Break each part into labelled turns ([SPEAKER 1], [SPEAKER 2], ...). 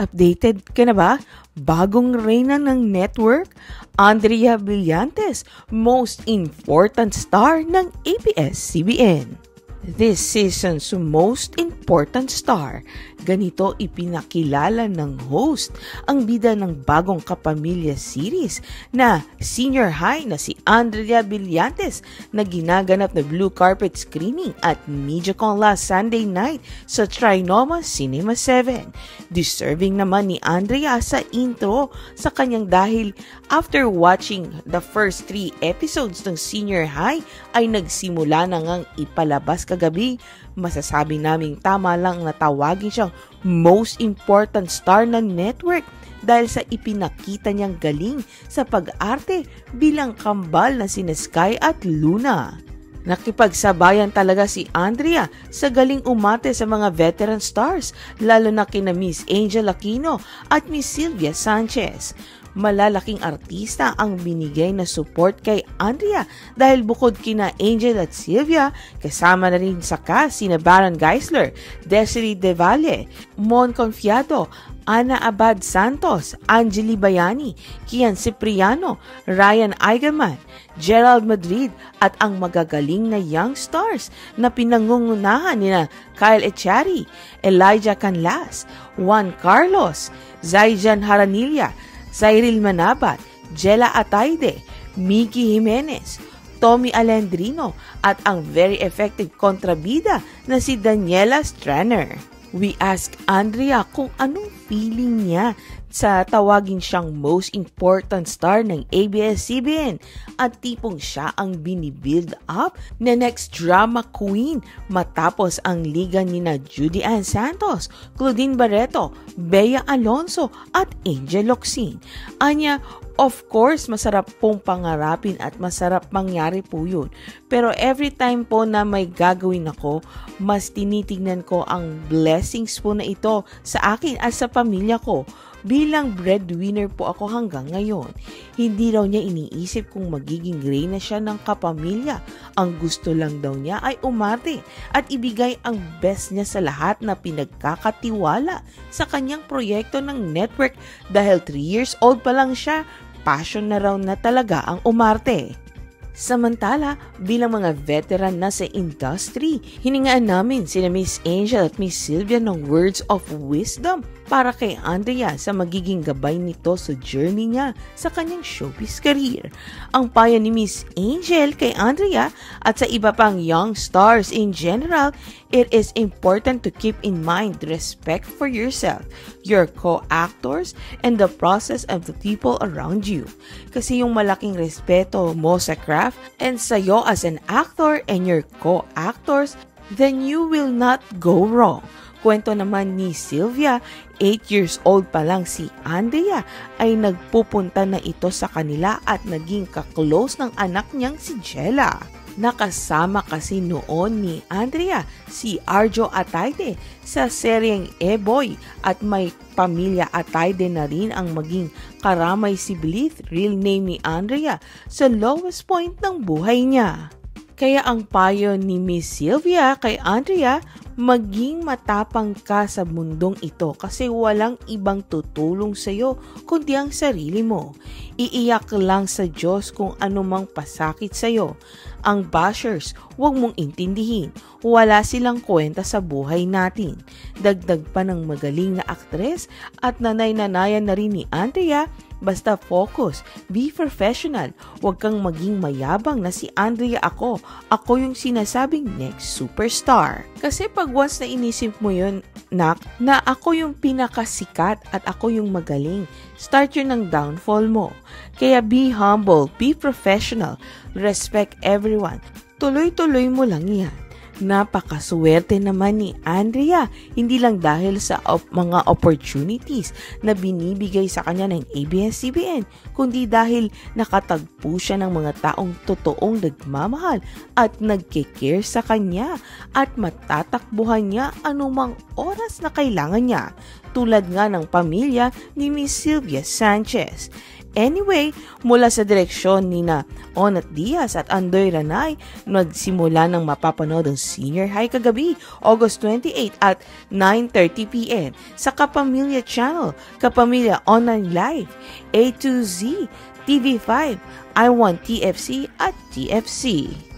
[SPEAKER 1] updated ka na ba? Bagong reyna ng network? Andrea Brillantes, most important star ng ABS-CBN. This season's most important star, ganito ipinakilala ng host ang bida ng bagong kapamilya series na senior high na si Andrea Brillantes na ginaganap na blue carpet screening at MediaCon last Sunday night sa Trinoma Cinema 7. Deserving naman ni Andrea sa intro sa kanyang dahil after watching the first three episodes ng senior high ay nagsimula na ngang ipalabas kagabi, masasabi naming tama lang na tawagin siyang most important star ng network dahil sa ipinakita niyang galing sa pag-arte bilang kambal na sina Sky at Luna. Nakipagsabayan talaga si Andrea sa galing umate sa mga veteran stars, lalo na kina Miss Angel Aquino at Miss Sylvia Sanchez malalaking artista ang binigay na support kay Andrea. Dahil bukod kina Angel at Sylvia, kasama na rin sa cast sina Baron Geisler, Desiree De Valle, Mon Confiado, Ana Abad Santos, Angeli Bayani, Kian Cipriano, Ryan Eigenman, Gerald Madrid at ang magagaling na young stars na pinangungunahan ni na Kyle Echari, Elijah Canlas, Juan Carlos, Zaijan Haranilla, Cyril Manabat, Jella Ataide, Miki Jimenez, Tommy Alendrino at ang very effective kontrabida na si Daniela Stranner. We ask Andrea kung anong feeling niya sa tawagin siyang most important star ng ABS-CBN at tipong siya ang binibuild up na next drama queen matapos ang liga ni na Judy Ann Santos, Claudine Barreto, Bea Alonso at Angel Locsin. Anya, Of course, masarap pong pangarapin at masarap mangyari po yun. Pero every time po na may gagawin ako, mas tinitingnan ko ang blessings po na ito sa akin at sa pamilya ko. Bilang breadwinner po ako hanggang ngayon. Hindi raw niya iniisip kung magiging reyna siya ng kapamilya. Ang gusto lang daw niya ay umarte at ibigay ang best niya sa lahat na pinagkakatiwala sa kanyang proyekto ng network dahil 3 years old pa lang siya passion na raw na talaga ang umarte. Samantala, bilang mga veteran na sa industry, hiningaan namin sina Miss Angel at Miss Sylvia ng words of wisdom para kay Andrea sa magiging gabay nito sa journey niya sa kanyang showbiz career. Ang payo ni Miss Angel kay Andrea at sa iba pang young stars in general, it is important to keep in mind respect for yourself, your co-actors, and the process of the people around you. Kasi yung malaking respeto mo sa craft and sa'yo as an actor and your co-actors, then you will not go wrong. Kwento naman ni Sylvia, 8 years old pa lang si Andrea ay nagpupunta na ito sa kanila at naging kaklose ng anak niyang si Jella. Nakasama kasi noon ni Andrea si Arjo Ataide sa seryeng E-Boy at may pamilya Ataide na rin ang maging karamay si Blith, real name ni Andrea, sa lowest point ng buhay niya. Kaya ang payo ni Miss Sylvia kay Andrea, maging matapang ka sa mundong ito kasi walang ibang tutulong sa iyo kundi ang sarili mo. Iiyak lang sa Diyos kung anumang pasakit sa iyo. Ang bashers, huwag mong intindihin. Wala silang kwenta sa buhay natin. Dagdag pa ng magaling na aktres at nanay-nanayan na rin ni Andrea Basta focus, be professional. Huwag kang maging mayabang na si Andrea ako. Ako yung sinasabing next superstar. Kasi pag once na inisip mo yun, nak, na ako yung pinakasikat at ako yung magaling, start yun ng downfall mo. Kaya be humble, be professional, respect everyone. Tuloy-tuloy mo lang yan. Napakaswerte naman ni Andrea, hindi lang dahil sa op- mga opportunities na binibigay sa kanya ng ABS-CBN, kundi dahil nakatagpo siya ng mga taong totoong nagmamahal at nagkikare sa kanya at matatakbuhan niya anumang oras na kailangan niya. tulad nga ng pamilya ni Miss Sylvia Sanchez. Anyway, mula sa direksyon ni na Onat Diaz at Andoy Ranay, nagsimula ng mapapanood ang senior high kagabi, August 28 at 9.30pm sa Kapamilya Channel, Kapamilya Online Live, A to Z, TV5, I1 TFC at TFC.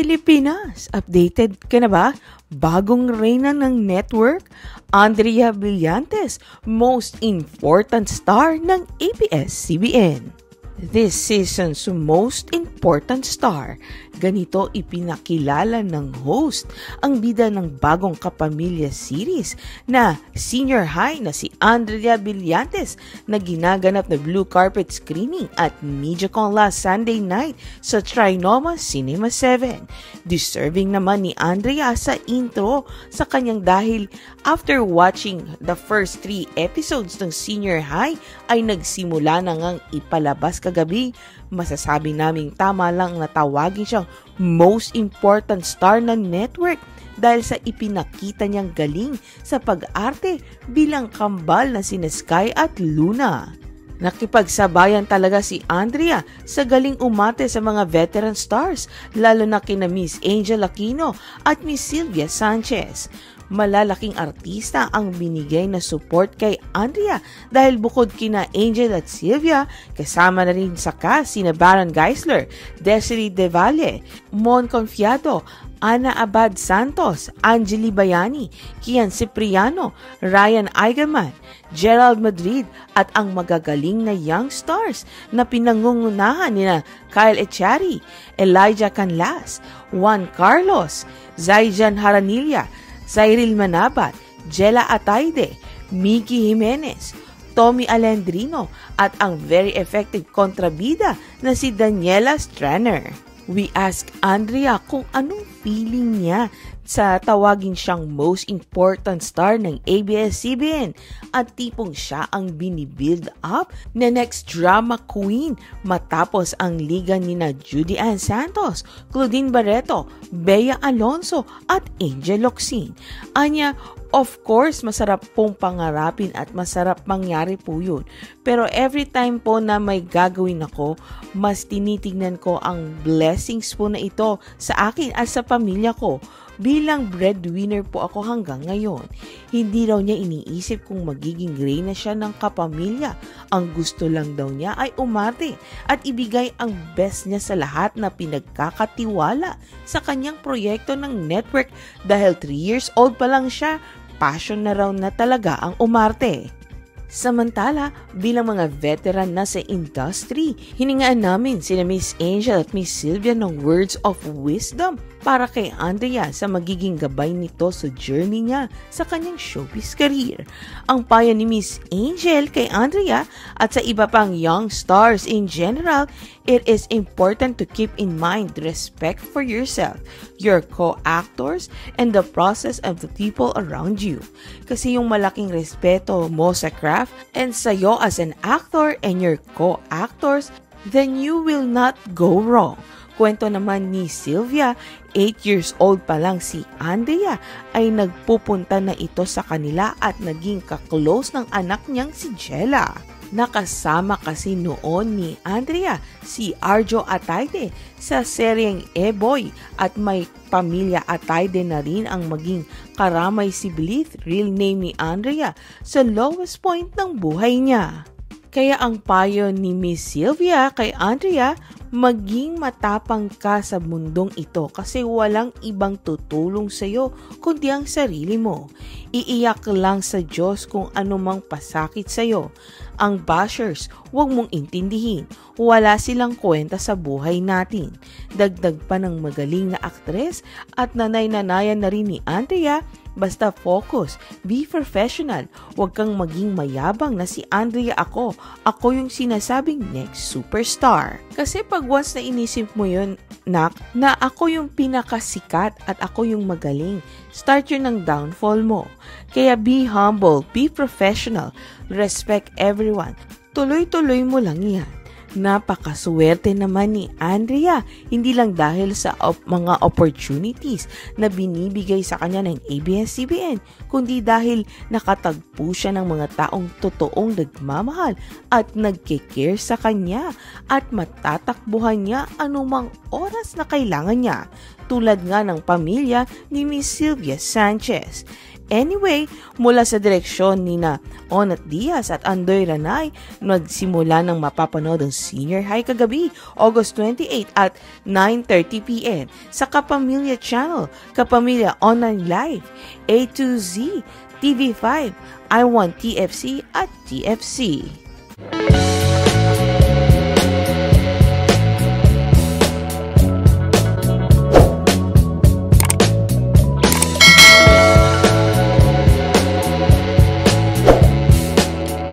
[SPEAKER 1] Pilipinas, updated ka na ba? Bagong reyna ng network, Andrea Brillantes, most important star ng ABS-CBN. This season's most important star, ganito ipinakilala ng host ang bida ng bagong kapamilya series na senior high na si Andrea Villantes na ginaganap na blue carpet screening at MediaCon last Sunday night sa Trinoma Cinema 7. Deserving naman ni Andrea sa intro sa kanyang dahil after watching the first three episodes ng senior high ay nagsimula na ngang ipalabas kagabi, masasabi naming tama lang na tawagin siyang most important star ng network dahil sa ipinakita niyang galing sa pag-arte bilang kambal na sina Sky at Luna. Nakipagsabayan talaga si Andrea sa galing umate sa mga veteran stars, lalo na kina Miss Angel Aquino at Miss Sylvia Sanchez malalaking artista ang binigay na support kay Andrea. Dahil bukod kina Angel at Sylvia, kasama na rin sa cast sina Baron Geisler, Desiree De Valle, Mon Confiado, Ana Abad Santos, Angeli Bayani, Kian Cipriano, Ryan Eigenman, Gerald Madrid at ang magagaling na young stars na pinangungunahan ni na Kyle Echari, Elijah Canlas, Juan Carlos, Zaijan Haranilla, Cyril Manabat, Jella Ataide, Miki Jimenez, Tommy Alendrino at ang very effective kontrabida na si Daniela Stranner. We ask Andrea kung anong feeling niya sa tawagin siyang most important star ng ABS-CBN at tipong siya ang binibuild up na next drama queen matapos ang liga ni na Judy Ann Santos, Claudine Barreto, Bea Alonso at Angel Locsin. Anya, Of course, masarap pong pangarapin at masarap mangyari po yun. Pero every time po na may gagawin ako, mas tinitignan ko ang blessings po na ito sa akin at sa pamilya ko. Bilang breadwinner po ako hanggang ngayon. Hindi raw niya iniisip kung magiging reyna siya ng kapamilya. Ang gusto lang daw niya ay umarte at ibigay ang best niya sa lahat na pinagkakatiwala sa kanyang proyekto ng network dahil 3 years old pa lang siya, passion na raw na talaga ang umarte. Samantala, bilang mga veteran na sa industry, hiningaan namin sina Miss Angel at Miss Sylvia ng words of wisdom para kay Andrea sa magiging gabay nito sa journey niya sa kanyang showbiz career. Ang payo ni Miss Angel kay Andrea at sa iba pang young stars in general, it is important to keep in mind respect for yourself, your co-actors, and the process of the people around you. Kasi yung malaking respeto mo sa craft and sa'yo as an actor and your co-actors, then you will not go wrong. Kwento naman ni Sylvia, 8 years old pa lang si Andrea ay nagpupunta na ito sa kanila at naging kaklose ng anak niyang si Jella. Nakasama kasi noon ni Andrea si Arjo Ataide sa seryeng E-Boy at may pamilya Ataide na rin ang maging karamay si Blith, real name ni Andrea, sa lowest point ng buhay niya. Kaya ang payo ni Miss Sylvia kay Andrea, maging matapang ka sa mundong ito kasi walang ibang tutulong sa iyo kundi ang sarili mo. Iiyak lang sa Diyos kung anumang pasakit sa iyo. Ang bashers, huwag mong intindihin. Wala silang kwenta sa buhay natin. Dagdag pa ng magaling na aktres at nanay-nanayan na rin ni Andrea Basta focus, be professional. Huwag kang maging mayabang na si Andrea ako. Ako yung sinasabing next superstar. Kasi pag once na inisip mo yun, nak, na ako yung pinakasikat at ako yung magaling, start yun ng downfall mo. Kaya be humble, be professional, respect everyone. Tuloy-tuloy mo lang yan. Napakaswerte naman ni Andrea, hindi lang dahil sa op- mga opportunities na binibigay sa kanya ng ABS-CBN, kundi dahil nakatagpo siya ng mga taong totoong nagmamahal at nagkikare sa kanya at matatakbuhan niya anumang oras na kailangan niya, tulad nga ng pamilya ni Miss Sylvia Sanchez. Anyway, mula sa direksyon ni na Onat Diaz at Andoy Ranay, nagsimula ng mapapanood ang senior high kagabi, August 28 at 9.30pm sa Kapamilya Channel, Kapamilya Online Live, A to Z, TV5, I Want TFC at TFC.